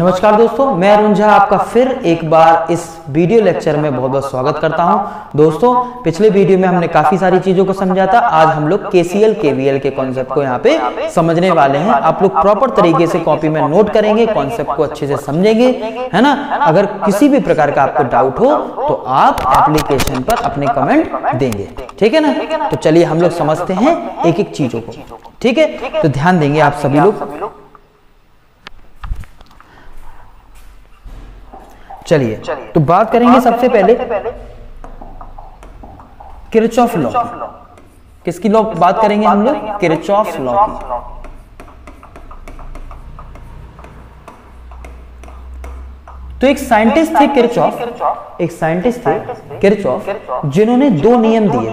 नमस्कार दोस्तों, मैं अरुण झा आपका फिर एक बार इस वीडियो लेक्चर में बहुत बहुत स्वागत करता हूँ। दोस्तों, पिछले वीडियो में हमने काफ़ी सारी चीज़ों को समझा था। आज हम लोग केसीएल, केवीएल के कॉन्सेप्ट को यहाँ पे समझने वाले हैं। आप लोग प्रॉपर तरीके से कॉपी में नोट करेंगे कॉन्सेप्ट को अच्छे से समझेंगे, है ना? अगर किसी भी प्रकार का आपको डाउट हो तो आप एप्लीकेशन पर अपने कमेंट देंगे। ठीक है ना? तो चलिए हम लोग समझते हैं एक एक चीज़ों को। ठीक है? तो ध्यान देंगे आप सभी लोग। चलिए तो बात करेंगे सबसे पहले किरचॉफ लॉ किसकी लॉ बात करेंगे हम लोग? किरचॉफ लॉ की। तो एक साइंटिस्ट थे किरचॉफ एक साइंटिस्ट थे किरचॉफ जिन्होंने दो नियम दिए।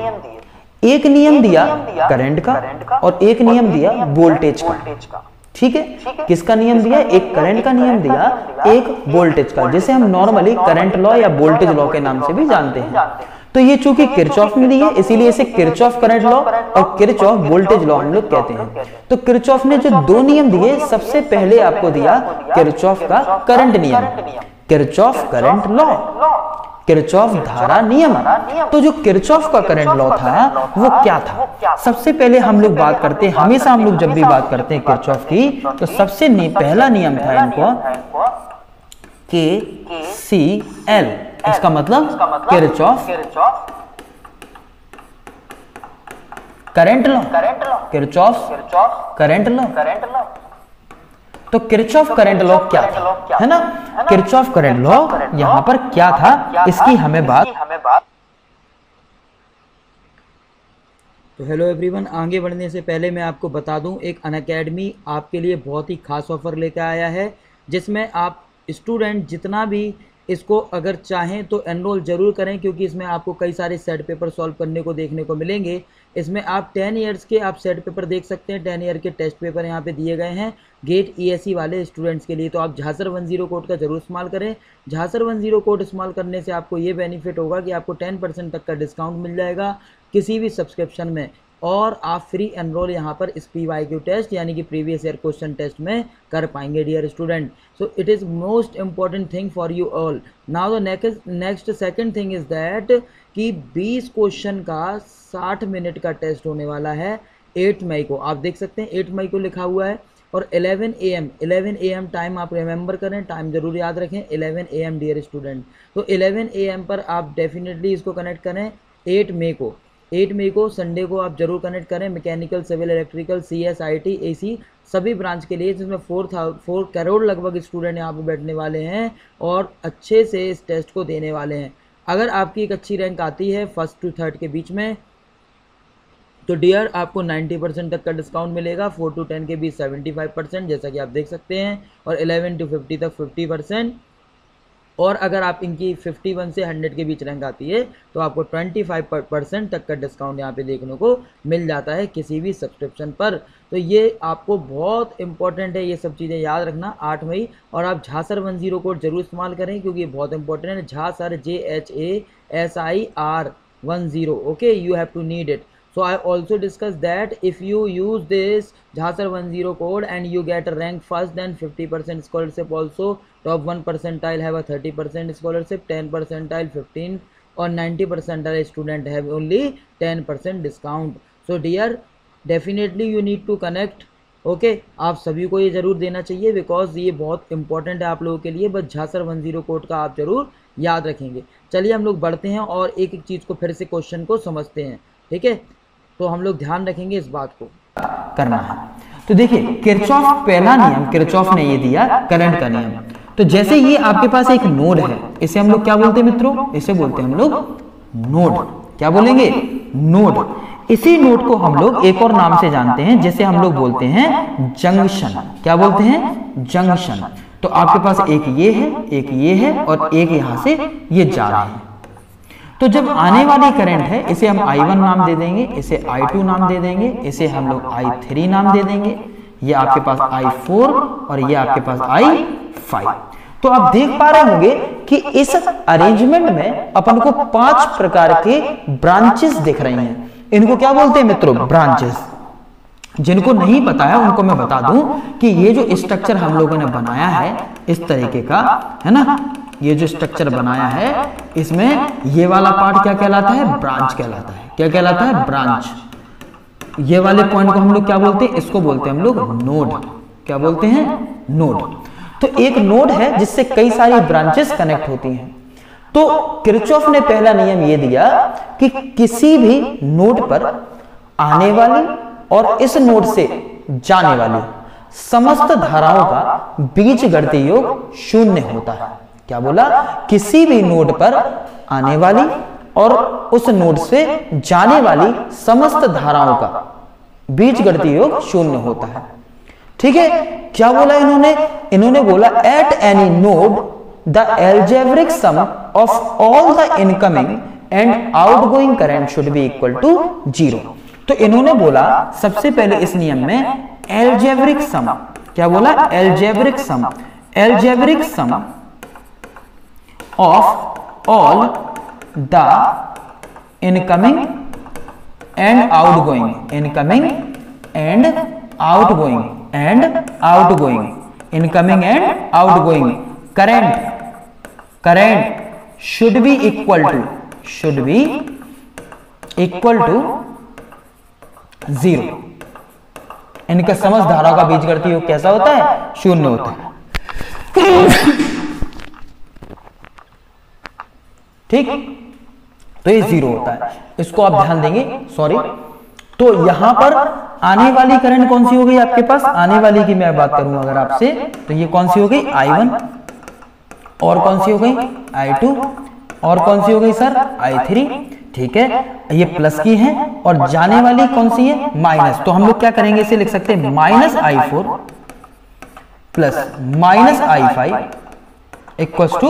एक नियम दिया करंट का और एक नियम दिया वोल्टेज का। ठीक है? किसका नियम दिया? एक करंट का नियम दिया एक वोल्टेज का जिसे हम नॉर्मली करंट लॉ या वोल्टेज लॉ के नाम से भी जानते हैं। तो ये चूँकि किरचॉफ ने दी है इसीलिए इसे किरचॉफ करंट लॉ और किरचॉफ वोल्टेज लॉ हम लोग कहते हैं। तो किरचॉफ ने जो दो नियम दिए सबसे पहले आपको दिया किरचॉफ का करंट नियम। किरचॉफ करंट लॉ किरचॉफ धारा नियम। तो जो किरचॉफ का करंट लॉ था, वो क्या था? सबसे पहले हम लोग बात करते हैं, हमेशा हम लोग जब भी बात करते हैं किरचॉफ की तो सबसे पहला नियम था इनको के सी एल इसका मतलब Kirchhoff current law current law. Kirchhoff current law. तो किरचॉफ करंट लॉ क्या था? है ना? किरचॉफ करंट लॉ यहाँ पर क्या था? इसकी हमें बात तो हेलो एवरीवन आगे बढ़ने से पहले मैं आपको बता दूँ एक अन अकेडमी आपके लिए बहुत ही खास ऑफ़र लेकर आया है जिसमें आप स्टूडेंट जितना भी इसको अगर चाहें तो एनरोल ज़रूर करें क्योंकि इसमें आपको कई सारे सेट पेपर सॉल्व करने को देखने को मिलेंगे। इसमें आप टेन ईयर्स के आप सेट पेपर देख सकते हैं टेन ईयर के टेस्ट पेपर यहाँ पे दिए गए हैं गेट ईएससी वाले स्टूडेंट्स के लिए। तो आप झांसर वन ज़ीरो कोड का ज़रूर इस्तेमाल करें। झांसर वन ज़ीरो कोड इस्तेमाल करने से आपको ये बेनिफिट होगा कि आपको टेन परसेंट तक का डिस्काउंट मिल जाएगा किसी भी सब्सक्रिप्शन में। और आप फ्री एनरोल यहाँ पर इस पी वाई क्यू टेस्ट यानी कि प्रीवियस ईयर क्वेश्चन टेस्ट में कर पाएँगे dear student so it is most important thing for you all now the next next second thing is that कि 20 क्वेश्चन का 60 मिनट का टेस्ट होने वाला है 8 मई को। आप देख सकते हैं 8 मई को लिखा हुआ है और 11 A M eleven A M time आप रिमेंबर करें, टाइम ज़रूर याद रखें 11 ए एम डियर स्टूडेंट तो 11 ए एम पर आप डेफिनेटली इसको कनेक्ट करें 8 मई को। एट मई को संडे को आप ज़रूर कनेक्ट करें mechanical civil electrical C S I T A C सभी ब्रांच के लिए, जिसमें फोर था फोर करोड़ लगभग स्टूडेंट यहाँ पर बैठने वाले हैं और अच्छे से इस टेस्ट को देने वाले हैं। अगर आपकी एक अच्छी रैंक आती है फ़र्स्ट टू थर्ड के बीच में तो डियर आपको 90 परसेंट तक का डिस्काउंट मिलेगा फोर टू टेन के बीच 75 परसेंट जैसा कि आप देख सकते हैं, और 11 टू 50 तक 50 परसेंट और अगर आप इनकी 51 से 100 के बीच रैंक आती है तो आपको 25 परसेंट तक का डिस्काउंट यहाँ पे देखने को मिल जाता है किसी भी सब्सक्रिप्शन पर। तो ये आपको बहुत इंपॉर्टेंट है, ये सब चीज़ें याद रखना आठ मई। और आप झासर वन ज़ीरो कोड ज़रूर इस्तेमाल करें, क्योंकि ये बहुत इंपॉर्टेंट है। झासर J H A S I R one zero okay you have to need it so I also discuss that if you use this झांसर one zero code and you get rank first then fifty percent scholarship also top one percentile have है thirty percent scholarship ten percent percentile fifteen और ninety percent percentile student have only ten percent discount so dear definitely you need to connect okay आप सभी को ये ज़रूर देना चाहिए because ये बहुत इंपॉर्टेंट है आप लोगों के लिए बस झांसर वन ज़ीरो कोड का आप ज़रूर याद रखेंगे। चलिए हम लोग बढ़ते हैं और एक एक चीज़ को फिर से क्वेश्चन को समझते हैं, ठीक है? तो हम लोग ध्यान रखेंगे इस बात को। करना है। तो देखिए किरचॉफ पहला नियम किरचॉफ ने ये दिया, करंट का नियम। तो जैसे ये आपके पास एक नोड है, इसे हम लोग क्या बोलते हैं मित्रों? इसे बोलते हैं हम लोग नोड क्या बोलेंगे? नोड इसी नोड को हम लोग एक और नाम से जानते हैं, जिसे हम लोग बोलते हैं जंक्शन क्या बोलते हैं? जंक्शन तो आपके पास एक ये है, एक ये है और एक यहाँ से ये जा रहा है। तो जब आने वाली करंट है इसे हम I1 नाम दे देंगे इसे I2 नाम दे देंगे इसे हम लोग I3 नाम दे देंगे ये आपके पास I4 और ये आपके पास I5 तो आप देख पा रहे होंगे कि इस अरेंजमेंट में अपन को पाँच प्रकार के ब्रांचेस दिख रही हैं। इनको क्या बोलते हैं मित्रों? ब्रांचेस जिनको नहीं पता है उनको मैं बता दूँ कि ये जो स्ट्रक्चर हम लोगों ने बनाया है इस तरीके का है ना ये जो स्ट्रक्चर बनाया है, इसमें ये वाला पार्ट क्या कहलाता है? ब्रांच कहलाता है। क्या कहलाता है? ब्रांच ये वाले पॉइंट को हम लोग क्या बोलते हैं? इसको बोलते हैं हम लोग नोड क्या बोलते हैं? नोड तो एक नोड है जिससे कई सारी ब्रांचेस कनेक्ट होती हैं। तो किरचॉफ ने पहला नियम यह दिया कि किसी भी नोड पर आने वाली और इस नोड से जाने वाली समस्त धाराओं का बीज गणती योग शून्य होता है। क्या बोला? किसी भी नोड पर आने वाली और उस नोड से जाने वाली समस्त धाराओं का बीज गणती योग शून्य होता है। ठीक है? क्या बोला इन्होंने? इन्होंने बोला at any node the algebraic sum of all the incoming and outgoing current should be equal to zero तो इन्होंने बोला, सबसे पहले इस नियम में एल्जेब्रिक सम क्या बोला? Algebraic sum algebraic sum of all the incoming and outgoing incoming and outgoing and outgoing incoming and outgoing current current should be equal to should be equal to zero इनका समझ धारा का बीज करती योग कैसा होता है? शून्य होता है। ठीक? तो ये ज़ीरो होता है। इसको आप ध्यान देंगे। सॉरी तो यहाँ पर आने वाली करंट कौन सी हो गई आपके पास? आने वाली की मैं बात करूँ अगर आपसे। तो ये कौन सी हो गई आई वन और कौन सी हो गई आई टू और कौन सी हो गई सर आई थ्री ठीक है। ये प्लस की है और जाने वाली कौन सी है? माइनस तो हम लोग क्या करेंगे? इसे लिख सकते हैं। Minus I four plus minus I five equal to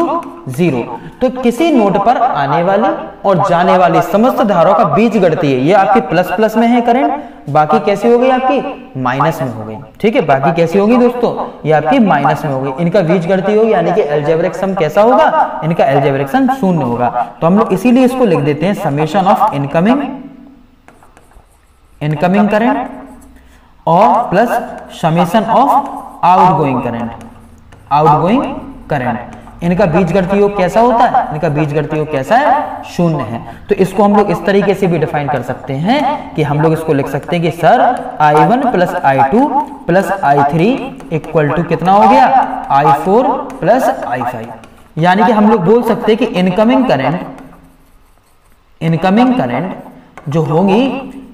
zero तो किसी नोट पर आने वाली और जाने वाली समस्त धाराओं का बीज गढ़ती है। ये आपकी प्लस प्लस में है करंट बाकी कैसी हो गई आपकी? माइनस में हो गई ठीक है? बाकी कैसी होगी दोस्तों? ये आपकी माइनस में होगी। इनका बीज गढ़ती होगी, यानी कि एल्जेब्रिक सम कैसा होगा? इनका एल्जेब्रिक सम शून्य होगा। तो हम लोग इसीलिए इसको लिख देते हैं summation of incoming incoming current और plus summation of outgoing current outgoing current इनका बीज गणती योग कैसा होता है? इनका बीज गणती योग कैसा है? शून्य है। तो इसको हम लोग इस तरीके से भी डिफाइन कर सकते हैं कि हम लोग इसको लिख सकते हैं कि sir I one plus I two plus I three equal to कितना हो गया? I four plus I five यानी कि हम लोग बोल सकते हैं कि इनकमिंग करंट इनकमिंग करंट जो होंगी,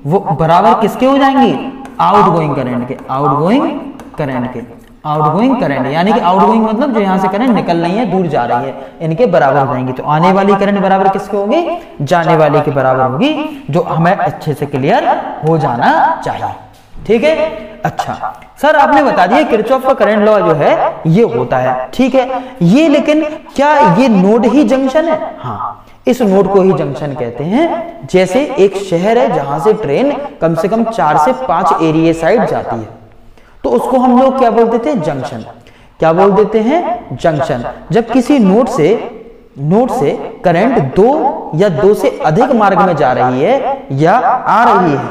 वो बराबर किसके हो जाएँगी? आउटगोइंग करंट के आउटगोइंग करंट के। आउटगोइंग करंट यानी कि आउटगोइंग मतलब जो यहाँ से करंट निकल रही है दूर जा रही है इनके बराबर हो जाएँगी। तो आने वाली करंट बराबर किसके होगी? जाने वाली के बराबर होगी जो हमें अच्छे से क्लियर हो जाना चाहिए। ठीक है? अच्छा सर आपने बता दिया किरचॉफ का करंट लॉ जो है ये होता है। ठीक है? ये लेकिन क्या ये नोड ही जंक्शन है? हाँ इस नोड को ही जंक्शन कहते हैं। जैसे एक शहर है जहाँ से ट्रेन कम से कम चार से पाँच एरिया साइड जाती है। तो उसको हम लोग क्या बोल देते हैं? जंक्शन। क्या बोल देते हैं? जंक्शन। जब किसी नोड से नोड से करंट दो या दो से अधिक मार्ग में जा रही है या आ रही है,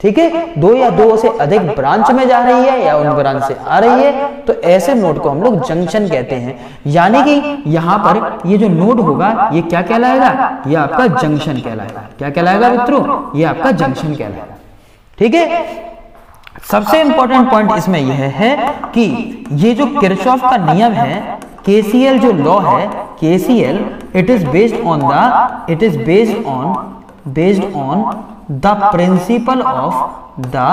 ठीक है? दो या दो से अधिक ब्रांच में जा रही है या उन ब्रांच से आ रही है तो ऐसे नोड को हम लोग जंक्शन कहते हैं। यानी कि यहाँ पर ये जो नोड होगा, ये क्या कहलाएगा? ये आपका जंक्शन कहलाएगा। क्या कहलाएगा मित्रों? ये आपका जंक्शन कहलाएगा। ठीक है? सबसे इंपॉर्टेंट पॉइंट इसमें यह है कि ये जो किरचॉफ का नियम है केसीएल जो लॉ है KCL it is based on the it is based on based on the principle of the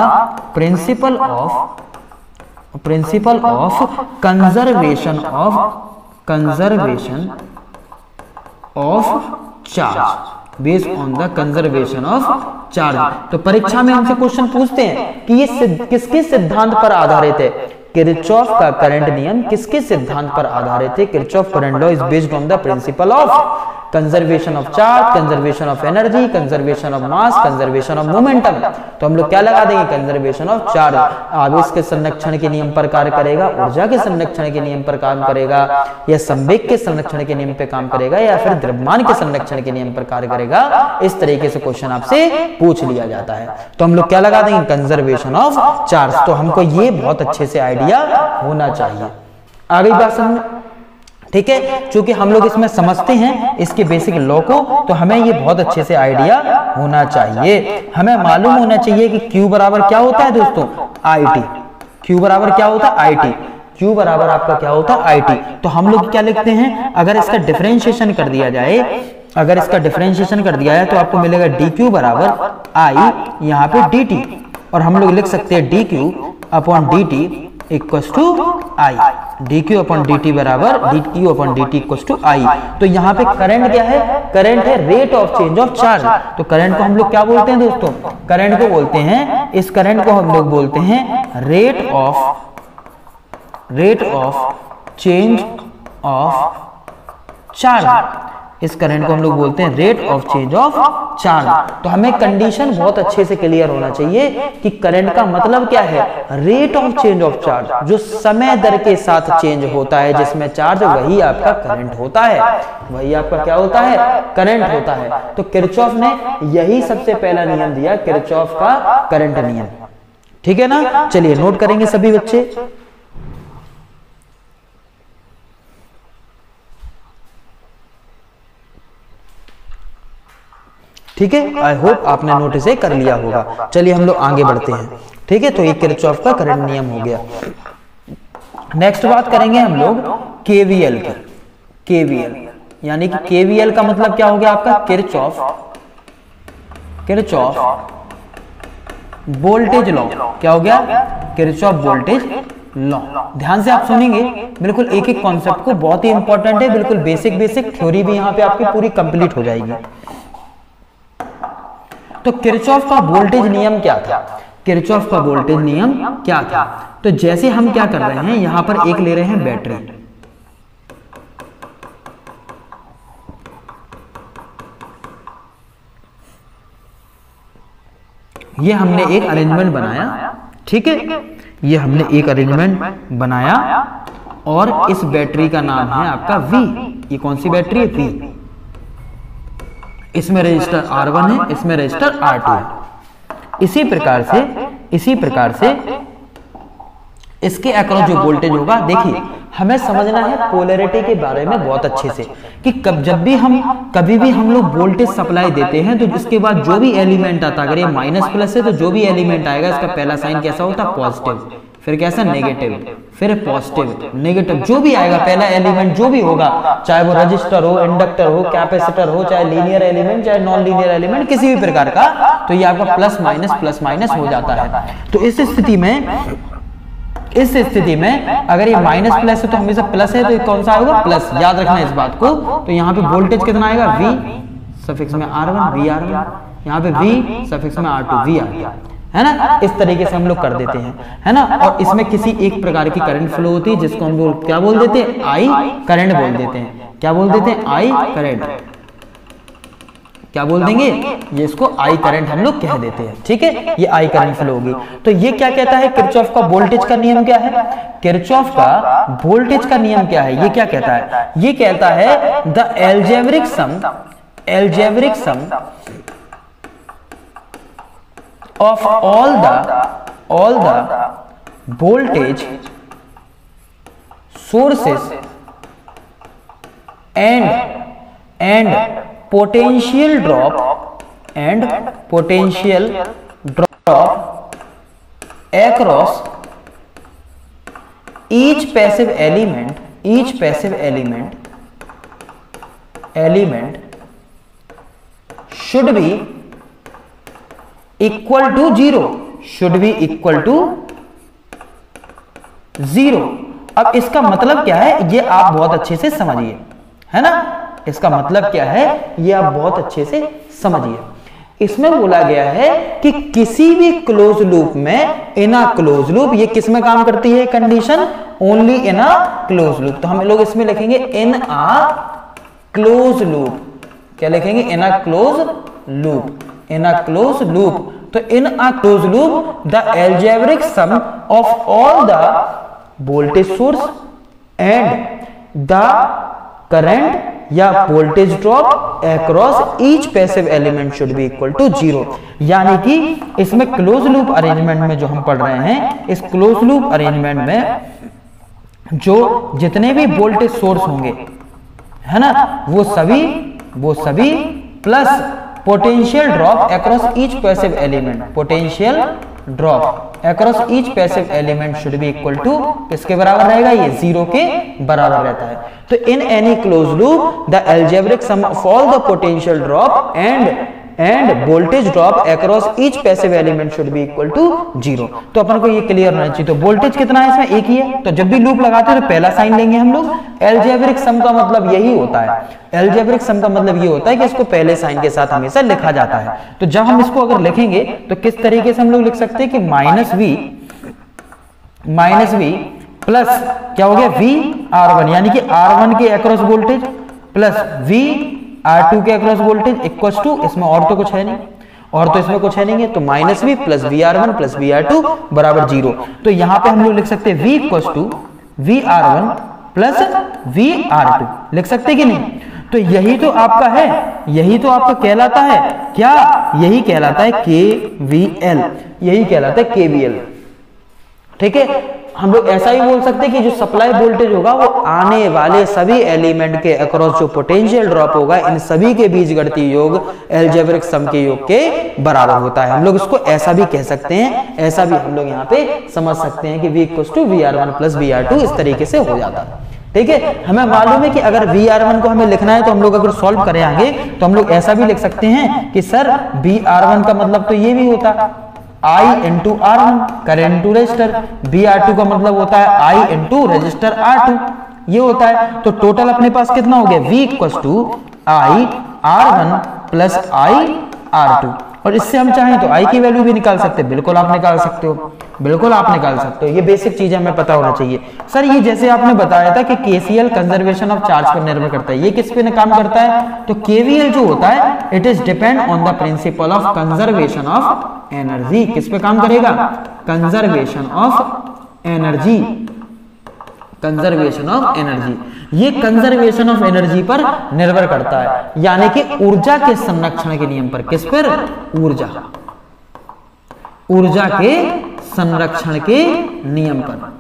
principle of principle of conservation of conservation of charge based on the conservation of charge तो परीक्षा में हमसे question पूछते हैं कि ये किसके सिद्धांत पर आधारित है? किरचॉफ का करंट नियम किसके सिद्धांत पर आधारित है? Kirchhoff current law is based on the principle of conservation of charge conservation of energy conservation of mass conservation of momentum तो हम लोग क्या लगा देंगे? कंजर्वेशन ऑफ़ चार्ज आवेश के संरक्षण के नियम पर कार्य करेगा, ऊर्जा के संरक्षण के नियम पर काम करेगा, या संवेग के संरक्षण के नियम पर काम करेगा, या फिर द्रव्यमान के संरक्षण के नियम पर कार्य करेगा? इस तरीके से क्वेश्चन आपसे पूछ लिया जाता है। तो हम लोग क्या लगा देंगे? कंजर्वेशन ऑफ़ चार्ज तो हमको ये बहुत अच्छे से आइडिया होना चाहिए। आगे बात समझ ठीक है? क्योंकि हम लोग इसमें समझते हैं इसके बेसिक लॉ को तो हमें ये बहुत अच्छे से आइडिया होना चाहिए। हमें मालूम होना चाहिए कि Q बराबर क्या होता है दोस्तों? आई टी क्यू बराबर क्या होता है? आई टी क्यू बराबर आपका क्या होता है? आई टी तो हम लोग क्या लिखते हैं? अगर इसका डिफ्रेंशिएशन कर दिया जाए, अगर इसका डिफ्रेंशिएशन कर दिया जाए तो आपको मिलेगा डी क्यू बराबर आई यहाँ पे डी टी और हम लोग लिख सकते हैं d q upon d t equal to I. D q upon d t बराबर d q upon d t equal to I. तो यहाँ पे करंट क्या है? करंट है rate of change of charge तो करंट को हम लोग क्या बोलते हैं दोस्तों? करंट को बोलते हैं, इस करंट को हम लोग बोलते हैं rate of rate of change of charge इस करंट को हम लोग बोलते हैं rate of change of charge तो हमें कंडीशन बहुत अच्छे से क्लियर होना चाहिए कि करंट का मतलब क्या है? Rate of change of charge जो समय दर के साथ चेंज होता है, जिसमें चार्ज वही आपका करंट होता है। वही आपका क्या होता है? करंट होता है। तो किरचॉफ ने यही सबसे पहला नियम दिया किरचॉफ का करंट नियम। ठीक है ना? चलिए नोट करेंगे सभी बच्चे। ठीक है? आई होप आपने नोटिस कर लिया होगा। चलिए हम लोग आगे बढ़ते हैं। ठीक है? तो ये किरचॉफ का करंट नियम हो गया। नेक्स्ट बात करेंगे हम लोग केवीएल की। केवीएल यानी कि केवीएल का मतलब क्या हो गया आपका? किरचॉफ किरचॉफ वोल्टेज लॉ क्या हो गया? किरचॉफ वोल्टेज लॉ ध्यान से आप सुनेंगे। बिल्कुल एक एक कॉन्सेप्ट को बहुत ही इंपॉर्टेंट है। बिल्कुल बेसिक बेसिक थ्योरी भी यहाँ पे आपकी पूरी कंप्लीट हो जाएगी। तो किरचॉफ का वोल्टेज नियम क्या था? किरचॉफ का वोल्टेज नियम क्या था? तो जैसे हम क्या कर रहे हैं यहाँ पर एक ले रहे हैं बैटरी। ये हमने एक अरेंजमेंट बनाया ठीक है? ये हमने एक अरेंजमेंट बनाया और इस बैटरी का नाम है आपका वी ये कौन सी बैटरी है? वी इसमें रजिस्टर R1 है, इसमें रजिस्टर R2 है। इसी प्रकार से, इसी प्रकार से इसके अक्रॉस जो वोल्टेज होगा, देखिए, हमें समझना है पोलैरिटी के बारे में बहुत अच्छे से, कि कब जब भी हम, कभी भी हम लोग वोल्टेज सप्लाई देते हैं तो इसके बाद जो भी एलिमेंट आता अगर ये माइनस प्लस है तो जो भी एलिमेंट आएगा, इसका पहला साइन कैसा होता है? पॉजिटिव फिर कैसा नेगेटिव फिर पॉजिटिव नेगेटिव जो भी आएगा पहला एलिमेंट जो भी होगा चाहे वो रजिस्टर हो इंडक्टर हो कैपेसिटर हो चाहे लीनियर एलिमेंट चाहे नॉन लीनियर एलिमेंट किसी भी प्रकार का तो ये आपका प्लस माइनस प्लस माइनस हो जाता है तो इस स्थिति में इस स्थिति में अगर ये माइनस प्लस है तो हमेशा प्लस है तो ये कौन सा होगा? प्लस याद रखना इस बात को। तो यहाँ पे वोल्टेज कितना आएगा? वी सफिक्स में R one V R one यहाँ पे वी सफिक्स में आर टू वी आर है ना? इस तरीके से हम लोग कर देते हैं, है ना? और इसमें किसी एक प्रकार की करंट फ्लो होती है जिसको हम लोग क्या बोल देते हैं? आई करंट बोल देते हैं। क्या बोल देते हैं? आई करंट क्या बोल देंगे? ये इसको आई करंट हम लोग कह देते हैं, ठीक है? ये आई करंट फ्लो होगी। तो ये क्या कहता है? किरचॉफ का वोल्टेज का नियम क्या है? किरचॉफ का वोल्टेज का नियम क्या है? ये क्या कहता है? ये कहता है the algebraic sum algebraic sum of all the all the voltage sources and and potential drop and potential drop across each passive element each passive element element should be equal to zero should be equal to zero अब इसका मतलब क्या है? ये आप बहुत अच्छे से समझिए। है ना? इसका मतलब क्या है? ये आप बहुत अच्छे से समझिए। इसमें बोला गया है कि किसी भी क्लोज लूप में इन अ क्लोज लूप ये किसमें काम करती है condition only in a close loop तो हम लोग इसमें लिखेंगे इन अ क्लोज लूप क्या लिखेंगे? In a close loop in a close loop तो in a close loop the algebraic sum of all the voltage source and the current या voltage drop across each passive element should be equal to zero यानी कि इसमें close loop arrangement में जो हम पढ़ रहे हैं, इस क्लोज लूप अरेंजमेंट में जो जितने भी वोल्टेज सोर्स होंगे, है ना? वो सभी वो सभी plus potential drop across each passive element potential drop across each passive element should be equal to किसके बराबर रहेगा ये ज़ीरो के बराबर रहता है। तो in any close loop the algebraic sum of all the potential drop and and voltage drop across each passive element should be equal to zero तो अपन को ये क्लियर होना चाहिए। तो वोल्टेज कितना है इसमें? एक ही है। तो जब भी लूप लगाते हैं तो पहला साइन लेंगे हम लोग। एल्जेब्रिक सम का मतलब यही होता है। एल्जेब्रिक सम का मतलब ये होता है कि इसको पहले साइन के साथ हमेशा लिखा जाता है। तो जब हम इसको अगर लिखेंगे तो किस तरीके से हम लोग लिख सकते हैं कि minus V minus V plus क्या हो गया? वी आर वन यानी कि आर वन के across voltage plus V R two के अक्रॉस वोल्टेज इक्वल टू इसमें और तो कुछ है नहीं। और तो इसमें कुछ है नहीं है तो minus V plus V R one plus V R two बराबर ज़ीरो तो यहाँ पे हम लोग लिख सकते हैं V equal to V R one plus V R two लिख सकते कि नहीं? तो यही तो आपका है, यही तो आपका कहलाता है। क्या? यही कहलाता है के वी एल यही कहलाता है के वी एल ठीक है? हम लोग ऐसा ही बोल सकते हैं कि जो सप्लाई वोल्टेज होगा, वो आने वाले सभी एलिमेंट के अक्रॉस जो पोटेंशियल ड्रॉप होगा, इन सभी के बीच गणती योग एल्जेब्रिक सम के योग के बराबर होता है। हम लोग इसको ऐसा भी कह सकते हैं, ऐसा भी हम लोग यहाँ पे समझ सकते हैं कि V equal to V R one plus V R two इस तरीके से हो जाता है। ठीक है? हमें मालूम है कि अगर वी आर वन को हमें लिखना है तो हम लोग अगर सॉल्व करें आगे तो हम लोग ऐसा भी लिख सकते हैं कि, सर वी आर वन का मतलब तो ये भी होता। है and to R one current to resistor V R two का मतलब होता है I into resistor R two ये होता है तो टोटल अपने पास कितना हो गया? V equal to I R one plus I R two और इससे हम चाहें तो आई की वैल्यू भी निकाल सकते हैं। बिल्कुल आप निकाल सकते हो। बिल्कुल आप निकाल सकते हो। ये बेसिक चीज़ हमें पता होना चाहिए। सर ये जैसे आपने बताया था कि केसीएल कंजर्वेशन ऑफ़ चार्ज पर निर्भर करता है। ये किस पे काम करता है? तो केवीएल जो होता है it is depend on the principle of conservation of energy किस पे काम करेगा? Conservation of energy conservation of energy ये कंजर्वेशन ऑफ़ एनर्जी पर निर्भर करता है। यानी कि ऊर्जा के संरक्षण के नियम पर। किस पर? ऊर्जा। ऊर्जा के संरक्षण के नियम पर।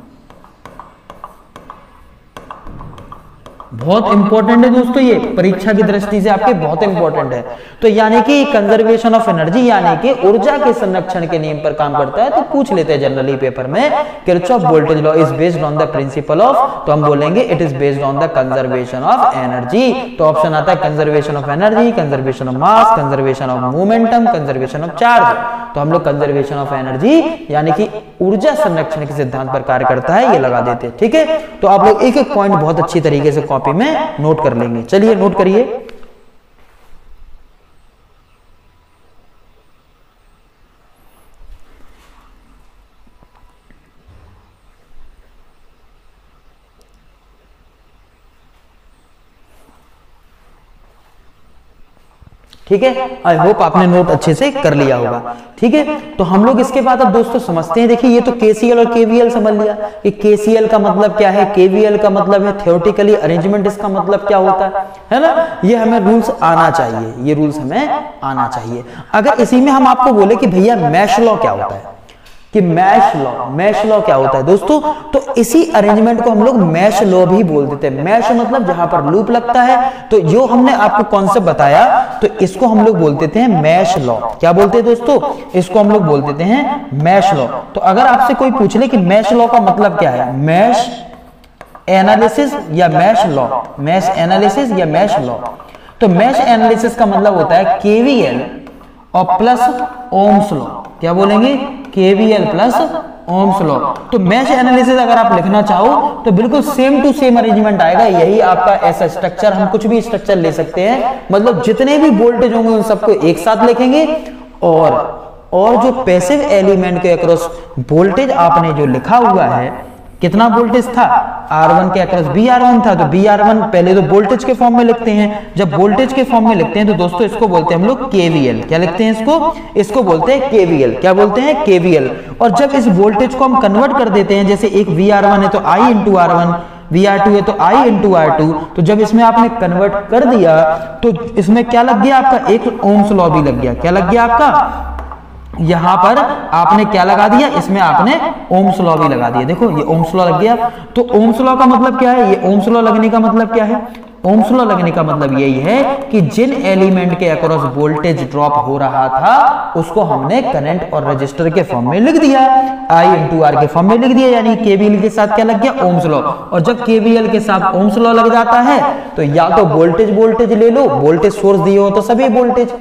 बहुत इंपॉर्टेंट है दोस्तों ये परीक्षा की दृष्टि से आपके बहुत इंपॉर्टेंट है। तो यानी कि कंजर्वेशन ऑफ़ एनर्जी यानी कि ऊर्जा के संरक्षण के नियम पर काम करता है तो पूछ लेते हैं जनरली पेपर में Kirchhoff voltage law is based on the principle of तो हम बोलेंगे it is based on the conservation of energy तो ऑप्शन आता है conservation of energy conservation of mass conservation of momentum conservation of charge तो हम लोग कंजर्वेशन ऑफ़ एनर्जी यानी कि ऊर्जा संरक्षण के सिद्धांत पर कार्य करता है ये लगा देते हैं ठीक है? तो आप लोग एक एक पॉइंट बहुत अच्छी तरीके से कॉपी में नोट कर लेंगे। चलिए नोट करिए। ठीक है? आई होप आपने नोट अच्छे से कर लिया होगा। ठीक है? तो हम लोग इसके बाद अब दोस्तों समझते हैं। देखिए, ये तो केसीएल और केवीएल समझ लिया। कि केसीएल का मतलब क्या है? केवीएल का मतलब है थियोरटिकली अरेंजमेंट इसका मतलब क्या होता है? है ना? ये हमें रूल्स आना चाहिए। ये रूल्स हमें आना चाहिए। अगर इसी में हम आपको बोले कि भैया मैश लॉ क्या होता है? कि मैश लॉ मैश लॉ क्या होता है? दोस्तों तो इसी अरेंजमेंट को हम लोग मैश लॉ भी बोल देते हैं। मैश मतलब जहाँ पर लूप लगता है। तो जो हमने आपको कॉन्सेप्ट बताया तो इसको हम लोग बोल देते हैं मैश लॉ क्या बोलते हैं दोस्तों? इसको हम लोग बोल देते हैं मैश लॉ तो अगर आपसे कोई पूछ ले कि मैश लॉ का मतलब क्या है? मैश एनालिसिस या मैश लॉ मैश एनालिसिस या मैश लॉ तो मैश एनालिसिस का मतलब होता है केवीएल और प्लस ओम्स लॉ क्या बोलेंगे? केवीएल प्लस ओम्स लॉ तो मैच एनालिसिस अगर आप लिखना चाहो तो बिल्कुल सेम टू सेम अरेंजमेंट आएगा। यही आपका ऐसा स्ट्रक्चर हम कुछ भी स्ट्रक्चर ले सकते हैं। मतलब जितने भी वोल्टेज होंगे, उन सबको एक साथ लिखेंगे। और और जो पैसिव एलिमेंट के अक्रॉस वोल्टेज आपने जो लिखा हुआ है कितना वोल्टेज था? R1 के अक्रॉस बी आर था तो बी आर पहले तो वोल्टेज के फॉर्म में लिखते हैं। जब वोल्टेज के फॉर्म में लिखते हैं तो दोस्तों इसको बोलते हैं हम लोग केवीएल क्या लिखते हैं इसको? इसको बोलते हैं केवीएल क्या बोलते हैं? केवीएल और जब इस वोल्टेज को हम कन्वर्ट कर देते हैं जैसे एक वी आर है तो I into R one V R two है तो आई इंटू आर टू तो जब इसमें आपने कन्वर्ट कर दिया तो इसमें क्या लग गया आपका? एक ओम्स लॉ भी लग गया। क्या लग गया आपका? यहाँ पर आपने क्या लगा दिया? इसमें आपने ओम्स लॉ भी लगा दिया। देखो ये ओम्स लॉ लग गया। तो ओम्स लॉ का मतलब क्या है? ये ओम्स लॉ लगने का मतलब क्या है? ओम्स लॉ लगने का मतलब यही है कि जिन एलिमेंट के अक्रॉस वोल्टेज ड्रॉप हो रहा था उसको हमने करंट और रजिस्टर के फॉर्म में लिख दिया। आई इंटू आर के फॉर्म में लिख दिया यानी केवीएल के साथ क्या लग गया? Ohm's law. और जब केवीएल के साथ ओम्स लॉ लग जाता है तो या तो वोल्टेज वोल्टेज ले लो वोल्टेज सोर्स दिए हो तो सभी वोल्टेज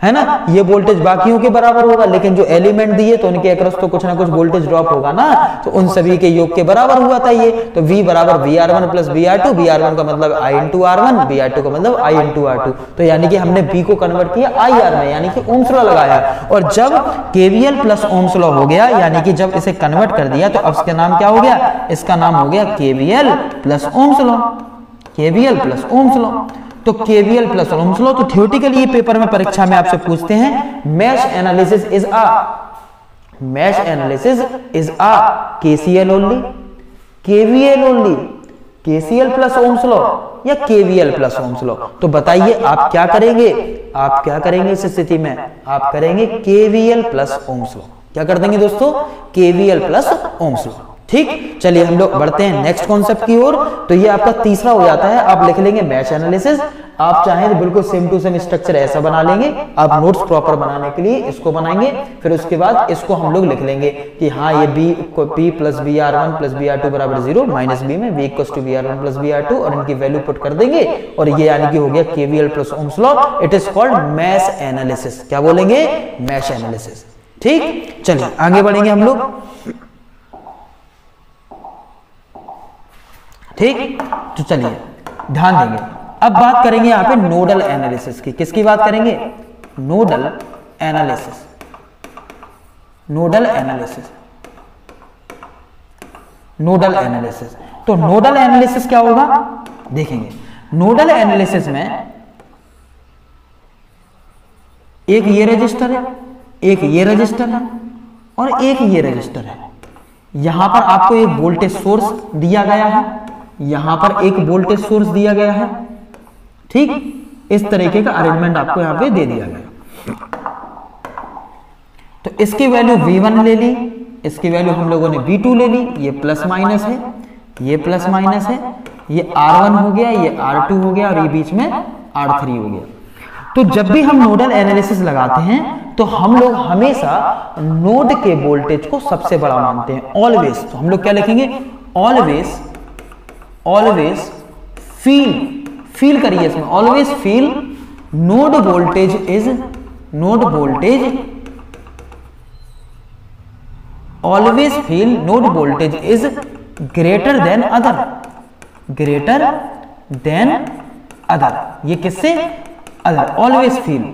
है ना? ये वोल्टेज बाकियों के बराबर होगा, लेकिन जो एलिमेंट दिए तो उनके अक्रॉस तो कुछ ना कुछ वोल्टेज ड्रॉप होगा ना? तो उन सभी के योग के बराबर हुआ था ये। तो V बराबर V R one plus V R two V R one का मतलब I into R one V R two का मतलब आई इंटू आर टू तो यानी कि हमने V को कन्वर्ट किया आई आर में, यानी कि ओम्स लॉ लगाया। और जब केवीएल प्लस ओम्स लॉ हो गया, यानी कि जब इसे कन्वर्ट कर दिया तो अब इसका नाम क्या हो गया? इसका नाम हो गया KVL plus Ohm's law KVL plus Ohm's law तो केवीएल प्लस ओम्स लॉ तो थियोटिकली ये पेपर में परीक्षा में आपसे पूछते हैं mesh analysis is a mesh analysis is a KCL only KVL only KCL plus Ohm's law या केवीएल प्लस ओम्स लॉ तो बताइए, आप क्या करेंगे? आप क्या करेंगे इस स्थिति में? आप करेंगे केवीएल प्लस ओम्स लॉ क्या कर देंगे दोस्तों? केवीएल प्लस ओम्स लॉ ठीक? चलिए हम लोग बढ़ते हैं नेक्स्ट कॉन्सेप्ट की ओर। तो ये आपका तीसरा हो जाता है। आप लिख लेंगे मैच एनालिसिस आप चाहें तो बिल्कुल सेम टू सेम स्ट्रक्चर ऐसा बना लेंगे। आप नोट्स प्रॉपर बनाने के लिए इसको बनाएँगे। फिर उसके बाद इसको हम लोग लिख लेंगे कि हाँ ये V P plus V R one plus V R two बराबर ज़ीरो माइनस बी में V equals to V R one plus V R two और इनकी वैल्यू पुट कर देंगे। और ये यानी कि हो गया KVL plus Ohm's law it is called mesh analysis क्या बोलेंगे? मैश एनालिसिस ठीक? चलिए, आगे बढ़ेंगे हम लोग। ठीक? तो चलिए, ध्यान देंगे। अब बात करेंगे यहाँ पे नोडल एनालिसिस की। किसकी बात करेंगे? Nodal analysis nodal analysis nodal analysis तो नोडल एनालिसिस क्या होगा? देखेंगे। नोडल एनालिसिस में एक ये रजिस्टर है, एक ये रजिस्टर है और एक ये रजिस्टर है। यहाँ पर आपको एक वोल्टेज सोर्स दिया गया है। यहाँ पर एक वोल्टेज सोर्स दिया गया है। ठीक? इस तरीके का अरेंजमेंट आपको यहाँ पे दे दिया गया। तो इसकी वैल्यू V1 ले ली। इसकी वैल्यू हम लोगों ने V2 ले ली। ये प्लस माइनस है। ये प्लस माइनस है। ये R1 हो गया ये R2 हो गया और ये बीच में R3 हो गया। तो जब भी हम नोडल एनालिसिस लगाते हैं तो हम लोग हमेशा नोड के वोल्टेज को सबसे बड़ा मानते हैं। ऑलवेज तो हम लोग क्या लिखेंगे? ऑलवेज ऑलवेज फील फील करिए इसमें। Always feel node voltage is node voltage always feel node voltage is greater than other greater than other ये किससे? अदर ऑलवेज फील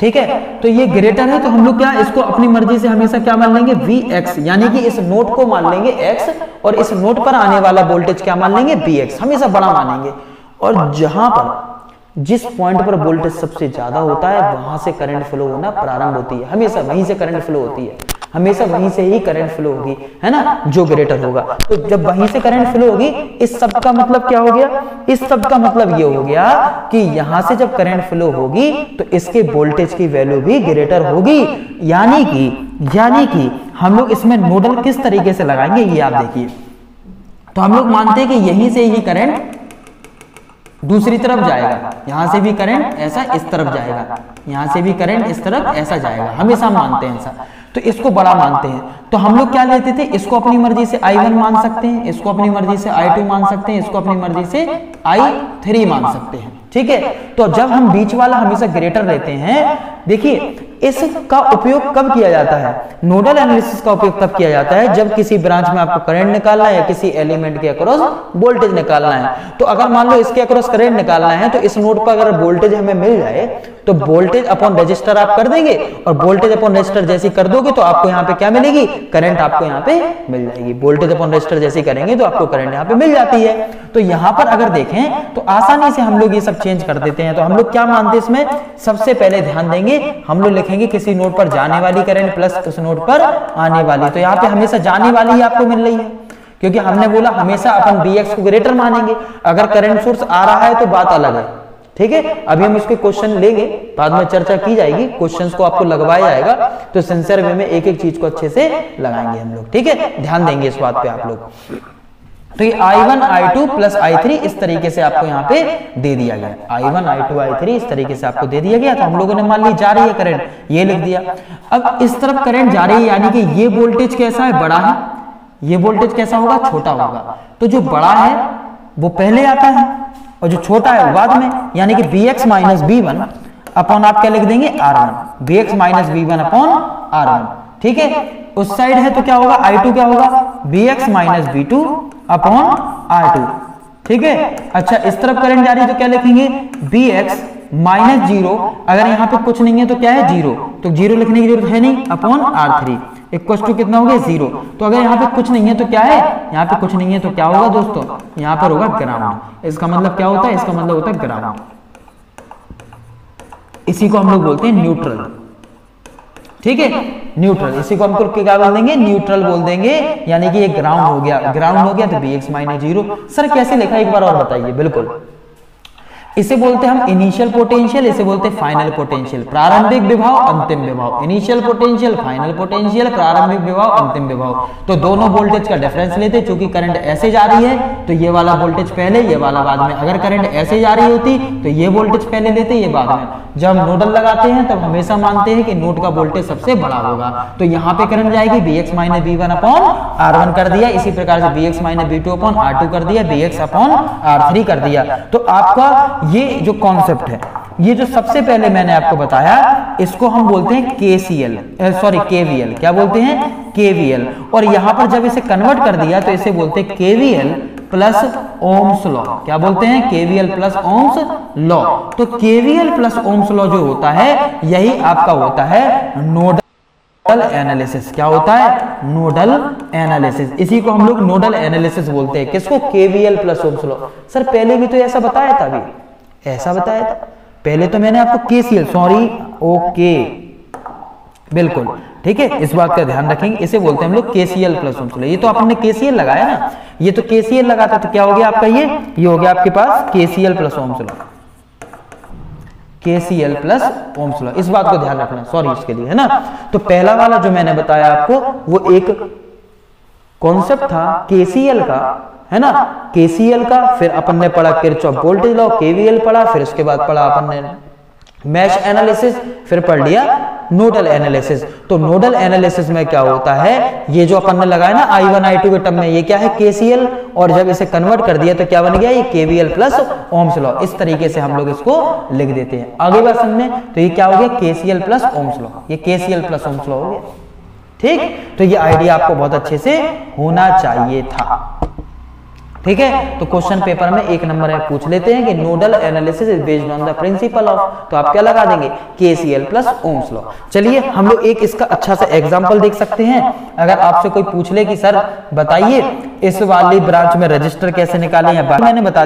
ठीक है? तो ये ग्रेटर है तो हम लोग क्या, इसको अपनी मर्ज़ी से हमेशा क्या मान लेंगे? वी एक्स यानी कि इस नोट को मान लेंगे एक्स और इस नोट पर आने वाला वोल्टेज क्या मान लेंगे? बी एक्स हमेशा बड़ा मानेंगे। और जहाँ पर, जिस पॉइंट पर वोल्टेज सबसे ज़्यादा होता है, वहाँ से करंट फ्लो होना प्रारंभ होती है, हमेशा वहीं से करंट फ्लो होती है। हमेशा वहीं से ही करंट फ्लो होगी, है ना? जो ग्रेटर होगा। तो जब वहीं से करंट फ्लो होगी, इस सब का मतलब क्या हो गया? इस सब का मतलब ये हो गया कि यहाँ से जब करंट फ्लो होगी तो इसके वोल्टेज की वैल्यू भी ग्रेटर होगी। यानी कि यानी कि हम लोग इसमें नोडल किस तरीके से लगाएँगे, ये आप देखिए। तो हम लोग मानते हैं कि यहीं से ही करंट दूसरी तरफ़ जाएगा। यहाँ से भी करंट ऐसा इस तरफ़ जाएगा। यहाँ से भी करंट इस तरफ़ ऐसा जाएगा। हमेशा मानते हैं ऐसा। तो इसको बड़ा मानते हैं। तो हम लोग क्या लेते थे? इसको अपनी मर्ज़ी से आई वन मान सकते हैं। इसको अपनी मर्ज़ी से आई टू मान सकते हैं। इसको अपनी मर्ज़ी से आई थ्री मान सकते हैं। ठीक है? तो जब हम बीच वाला हमेशा ग्रेटर रहते हैं देखिए इसका उपयोग कब किया जाता है? नोडल एनालिसिस का उपयोग तब किया जाता है जब किसी ब्रांच में आपको करंट निकालना है किसी एलिमेंट के अक्रॉस वोल्टेज निकालना है। तो अगर मान लो इसके अक्रॉस करंट निकालना है तो इस नोड पर अगर वोल्टेज हमें मिल जाए तो वोल्टेज अपॉन रजिस्टर आप कर देंगे और वोल्टेज अपॉन रजिस्टर जैसी कर दोगे तो आपको यहाँ पे क्या मिलेगी? करंट आपको यहाँ पे मिल जाएगी। वोल्टेज अपॉन रजिस्टर जैसी करेंगे तो आपको करंट यहाँ पे मिल जाती है। तो यहाँ पर अगर देखें तो आसानी से हम लोग ये सब चेंज कर देते हैं। तो हम लोग क्या मानते हैं इसमें? सबसे पहले ध्यान देंगे, हम लोग लिखेंगे किसी नोड पर जाने वाली करंट प्लस उस नोड पर आने वाली तो यहाँ पे हमेशा जाने वाली ही आपको मिल रही है। क्योंकि हमने बोला हमेशा अपन बी एक्स को ग्रेटर मानेंगे। अगर करंट सोर्स आ रहा है तो बात अलग है। ठीक है? अभी हम इसके क्वेश्चन लेंगे। बाद में चर्चा की जाएगी। क्वेश्चंस को आपको लगवाया जाएगा। तो सिंसियर वे में एक एक चीज़ को अच्छे से लगाएँगे हम लोग। ठीक है? ध्यान देंगे इस बात पे आप लोग। तो ये I1, I2 प्लस I3 इस तरीके से आपको यहाँ पे दे दिया गया I1, I2, I3 इस तरीके से आपको दे दिया गया तो हम लोगों ने मान ली जा रही है करंट ये लिख दिया। अब इस तरफ़ करंट जा रही है यानी कि ये वोल्टेज कैसा है? बड़ा है। ये वोल्टेज कैसा होगा? छोटा होगा। तो जो बड़ा है वो पहले आता है और जो छोटा है वो बाद में यानी कि V x minus V one upon आप क्या लिख देंगे? R one V x minus V one upon R one ठीक है? उस साइड है तो क्या होगा? आई टू क्या होगा? V x minus V two upon R two ठीक है? अच्छा इस तरफ़ करंट जा रही है तो क्या लिखेंगे? बी एक्स माइनस ज़ीरो अगर यहाँ पे कुछ नहीं है तो क्या है? ज़ीरो तो ज़ीरो लिखने की ज़रूरत है नहीं upon R three equal to कितना हो गया? ज़ीरो तो अगर यहाँ पे कुछ नहीं है तो क्या है? यहाँ पे कुछ नहीं है तो क्या होगा दोस्तों? यहाँ पर होगा ग्राउंड इसका मतलब क्या होता है? इसका मतलब होता है ग्राउंड इसी को हम लोग बोलते हैं न्यूट्रल ठीक है? न्यूट्रल इसी को हम क्या बोल देंगे? न्यूट्रल बोल देंगे। यानी कि ये ग्राउंड हो गया। ग्राउंड हो गया तो V x minus zero sir कैसे लिखा? एक बार और बताइए। बिल्कुल। इसे बोलते हम इनिशियल पोटेंशियल इसे बोलते फाइनल पोटेंशियल प्रारंभिक विभाव, अंतिम विभाव। इनिशियल पोटेंशियल फाइनल पोटेंशियल प्रारंभिक विभाव, अंतिम विभाव। तो दोनों वोल्टेज का डिफरेंस लेते क्योंकि करंट ऐसे जा रही है तो ये वाला वोल्टेज पहले, ये वाला बाद में। अगर करंट ऐसे जा रही होती तो ये वोल्टेज पहले लेते, ये बाद में। जब हम नोडल लगाते हैं, तब हमेशा मानते हैं कि नोड का वोल्टेज सबसे बड़ा होगा। तो यहाँ पे करंट जाएगी V x minus V one upon R one कर दिया। इसी प्रकार से V x minus V two upon R two कर दिया V x upon R three कर दिया। तो आपका ये जो कॉन्सेप्ट है, ये जो सबसे पहले मैंने आपको बताया, इसको हम बोलते हैं केसीएल सॉरी केवीएल क्या बोलते हैं? केवीएल और यहाँ पर जब इसे कन्वर्ट कर दिया तो इसे बोलते हैं केवीएल प्लस ओम्स लॉ क्या बोलते हैं? केवीएल प्लस ओम्स लॉ तो केवीएल प्लस ओम्स लॉ जो होता है, यही आपका होता है नोडल नोडल एनालिसिस क्या होता है? नोडल एनालिसिस इसी को हम लोग नोडल एनालिसिस बोलते हैं। किसको? KVL plus Ohm's law sir, पहले भी तो ऐसा बताया था अभी। ऐसा बताया था पहले तो मैंने आपको केसीएल सॉरी ओके बिल्कुल ठीक है इस बात का ध्यान रखेंगे इसे बोलते हैं हम लोग केसीएल प्लस ओम्स ये तो आपने केसीएल लगाया ना ये तो केसीएल लगाता तो क्या हो गया आपका ये ये हो गया आपके पास KCL plus Ohm's law KCL plus Ohm's law इस बात को ध्यान रखना सॉरी इसके लिए है ना तो पहला वाला जो मैंने बताया आपको वो एक कॉन्सेप्ट था केसीएल का, है ना? केसीएल का, फिर अपन ने पढ़ा किरचॉफ वोल्टेज लॉ केवीएल पढ़ा, फिर उसके बाद पढ़ा अपन ने मैश एनालिसिस फिर पढ़ लिया नोडल एनालिसिस तो नोडल एनालिसिस में क्या होता है? ये जो अपन ने लगाया ना आई वन आई टू के टर्म में, ये क्या है? केसीएल और जब इसे कन्वर्ट कर दिया तो क्या बन गया? ये केवीएल प्लस ओम्स लॉ इस तरीके से हम लोग इसको लिख देते हैं। आगे बार समझे तो ये क्या हो गया? केसीएल प्लस ओम्स लॉ ये केसीएल प्लस ओम्स लॉ हो गया। ठीक? तो ये आइडिया आपको बहुत अच्छे से होना चाहिए था। ठीक है? तो क्वेश्चन पेपर में एक नंबर है पूछ लेते हैं कि nodal analysis is based on the principle of तो आप क्या लगा देंगे? केसीएल प्लस ओम्स लॉ चलिए हम लोग एक इसका अच्छा सा एग्जांपल देख सकते हैं। अगर आपसे कोई पूछ ले कि सर बताइए इस वाली ब्रांच में रजिस्टर कैसे निकाले या मैंने बता